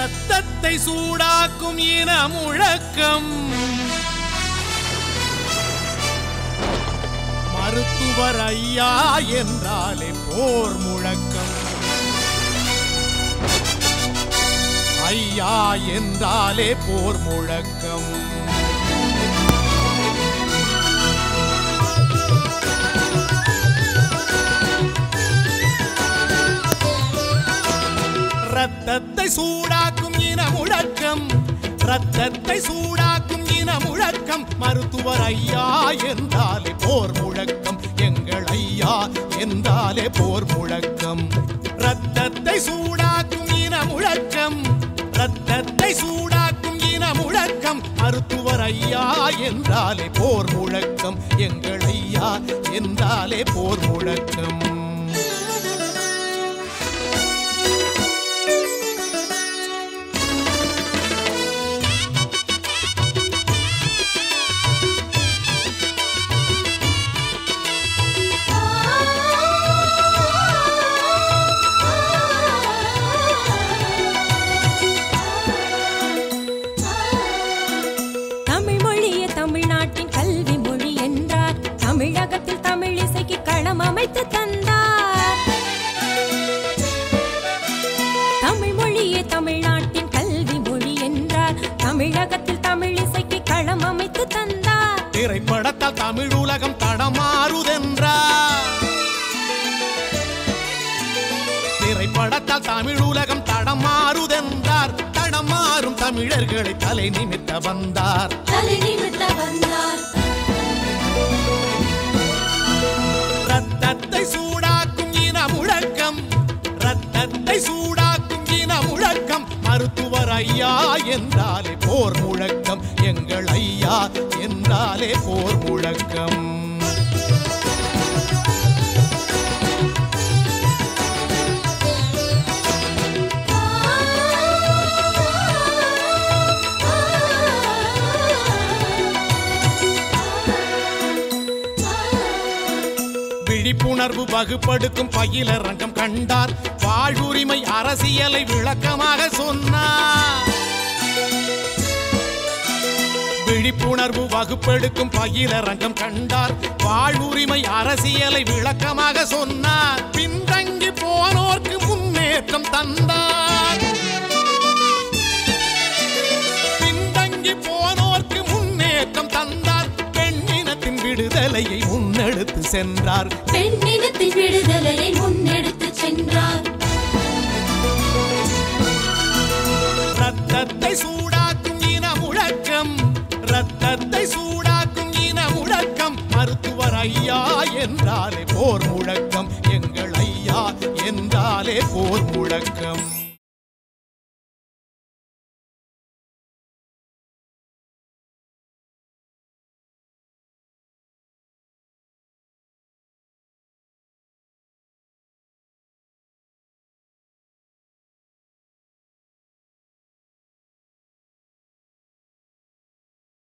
ரத்தத்தை சூடாக்கும் இன முழக்கம் மருத்துவர் ஐயா என்றாலே போர் முழக்கம். ஐயா என்றாலே போர் முழக்கம். ரத்தத்தை சூடாக்கும் இன முழக்கம் ரத்தத்தை சூடாக்கும் இன முழக்கம் மருத்துவர் ஐயா என்றாலே போர் முழக்கம். எங்கள் ஐயா என்றாலே போர் முழக்கம். ரத்தத்தை சூடாக்கும் இன முழக்கம் ரத்தத்தை சூடாக்கும் இன முழக்கம் மருத்துவர் ஐயா என்றாலே போர் முழக்கம். எங்கள் ஐயா என்றாலே போர் முழக்கம். தமிழ் மொழியே தமிழ்நாட்டின் கல்வி மொழி என்றார். தமிழகத்தில் தமிழ் இசைக்கு களம் அமைத்து தந்தார். திரைப்படத்தால் தமிழ் உலகம் தடமாறுதென்றார். திரைப்படத்தால் தமிழ் உலகம் தடமாறுதென்றார். தடமாறும் தமிழர்களை தலை நிமித்த வந்தார். தலை நிமித்த வந்தார். அவர் ஐயா என்றாலே போர் முழக்கம். எங்கள் ஐயா என்றாலே போர் முழக்கம். உணர்வு வகுப்படுத்தும் பயிலரங்கம் கண்டார். வாழ்வுரிமை அரசியலை விளக்கமாக சொன்னார். விழிப்புணர்வு வகுப்பெடுக்கும் பயிலரங்கம் கண்டார். வாழ்வுரிமை அரசியலை விளக்கமாக சொன்னார். விடுதலையை முன்னெடுத்து சென்றார். பெண்ணினத்தின் விடுதலையை முன்னெடுத்து சென்றார். ரத்தத்தை சூடாக்கும் இன முழக்கம் ரத்தத்தை சூடாக்கும் இன முழக்கம். மருத்துவர் ஐயா என்றாலே போர் முழக்கம் எங்கள் ஐயா என்றாலே போர் முழக்கம்.